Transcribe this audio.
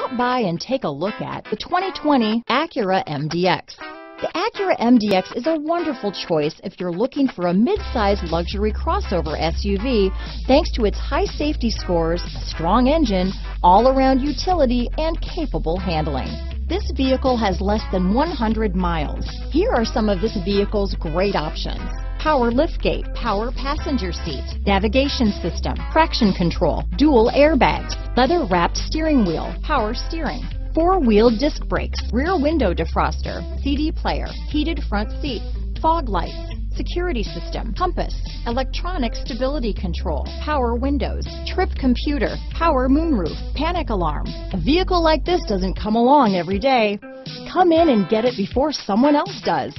Stop by and take a look at the 2020 Acura MDX. The Acura MDX is a wonderful choice if you're looking for a mid-size luxury crossover SUV thanks to its high safety scores, strong engine, all-around utility, and capable handling. This vehicle has less than 100 miles. Here are some of this vehicle's great options power liftgate, power passenger seat, navigation system, traction control, dual airbags, leather wrapped steering wheel, power steering, four-wheel disc brakes, rear window defroster, CD player, heated front seats, fog lights, security system, compass, electronic stability control, power windows, trip computer, power moonroof, panic alarm. A vehicle like this doesn't come along every day. Come in and get it before someone else does.